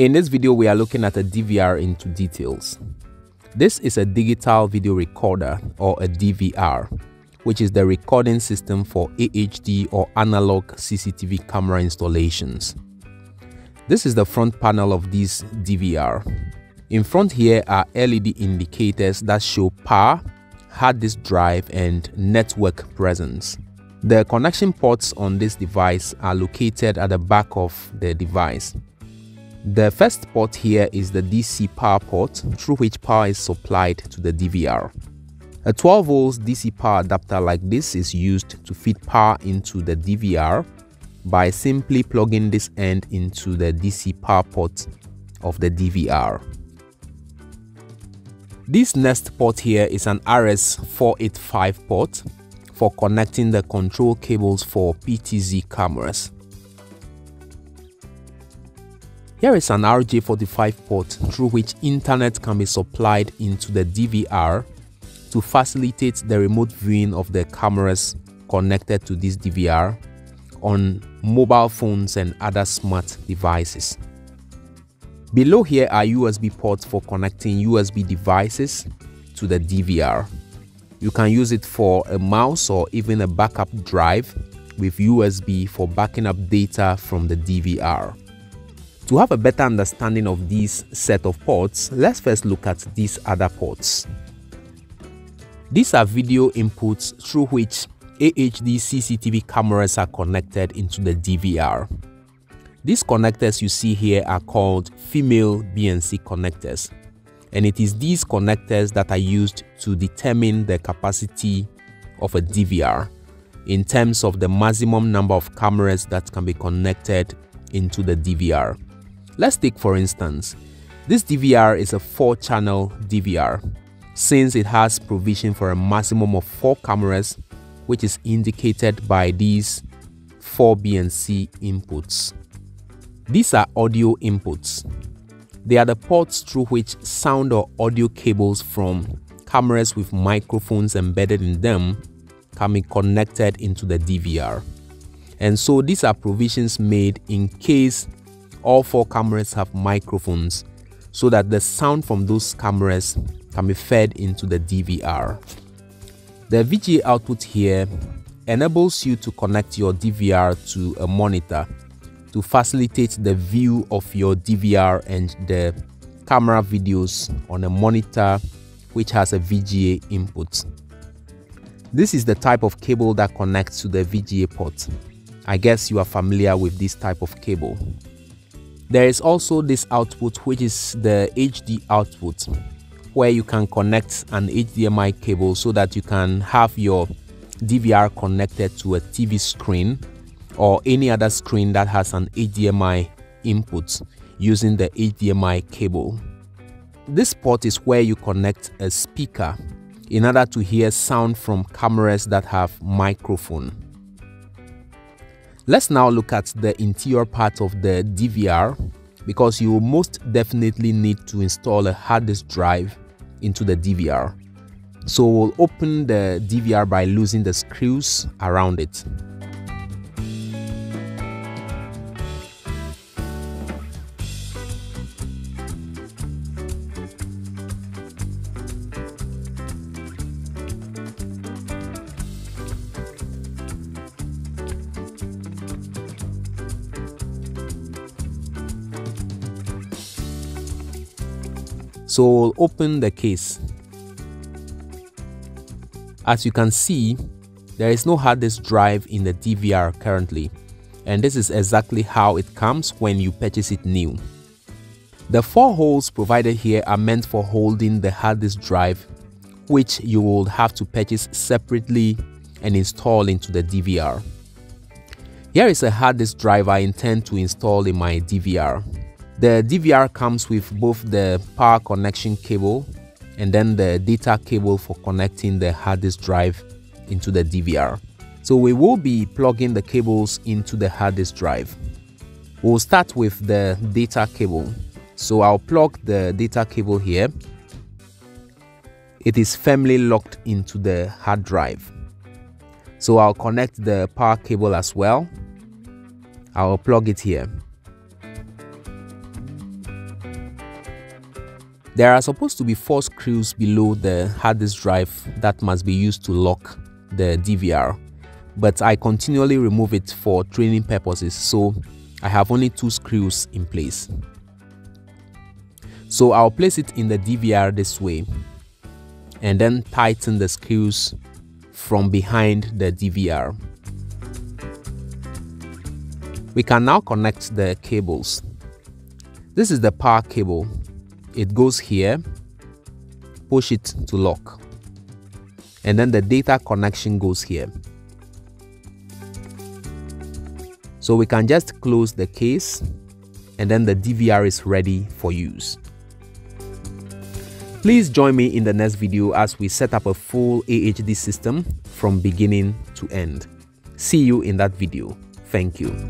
In this video, we are looking at a DVR into details. This is a digital video recorder or a DVR, which is the recording system for AHD or analog CCTV camera installations. This is the front panel of this DVR. In front here are LED indicators that show power, hard disk drive and network presence. The connection ports on this device are located at the back of the device. The first port here is the DC power port through which power is supplied to the DVR. A 12 volts DC power adapter like this is used to feed power into the DVR by simply plugging this end into the DC power port of the DVR. This next port here is an RS485 port for connecting the control cables for PTZ cameras. Here is an RJ45 port through which internet can be supplied into the DVR to facilitate the remote viewing of the cameras connected to this DVR on mobile phones and other smart devices. Below here are USB ports for connecting USB devices to the DVR. You can use it for a mouse or even a backup drive with USB for backing up data from the DVR. To have a better understanding of this set of ports, let's first look at these other ports. These are video inputs through which AHD CCTV cameras are connected into the DVR. These connectors you see here are called female BNC connectors and it is these connectors that are used to determine the capacity of a DVR in terms of the maximum number of cameras that can be connected into the DVR. Let's take for instance, this DVR is a 4-channel DVR since it has provision for a maximum of 4 cameras which is indicated by these 4 BNC inputs. These are audio inputs they are the ports through which sound or audio cables from cameras with microphones embedded in them can be connected into the DVR. And so these are provisions made in case all four cameras have microphones so that the sound from those cameras can be fed into the DVR. The VGA output here enables you to connect your DVR to a monitor to facilitate the view of your DVR and the camera videos on a monitor which has a VGA input. This is the type of cable that connects to the VGA port. I guess you are familiar with this type of cable. There is also this output which is the HD output where you can connect an HDMI cable so that you can have your DVR connected to a TV screen or any other screen that has an HDMI input using the HDMI cable. This port is where you connect a speaker in order to hear sound from cameras that have microphone. Let's now look at the interior part of the DVR because you will most definitely need to install a hard disk drive into the DVR. So we'll open the DVR by losing the screws around it. So we'll open the case. As you can see, there is no hard disk drive in the DVR currently, and this is exactly how it comes when you purchase it new. The four holes provided here are meant for holding the hard disk drive, which you will have to purchase separately and install into the DVR. Here is a hard disk drive I intend to install in my DVR. The DVR comes with both the power connection cable and then the data cable for connecting the hard disk drive into the DVR. So we will be plugging the cables into the hard disk drive. We'll start with the data cable. So I'll plug the data cable here. It is firmly locked into the hard drive. So I'll connect the power cable as well. I'll plug it here. There are supposed to be four screws below the hard disk drive that must be used to lock the DVR, but I continually remove it for training purposes, so I have only two screws in place. So I'll place it in the DVR this way and then tighten the screws from behind the DVR. We can now connect the cables. This is the power cable. It goes here, push it to lock. And then the data connection goes here. So we can just close the case and then the DVR is ready for use. Please join me in the next video as we set up a full AHD system from beginning to end. See you in that video. Thank you.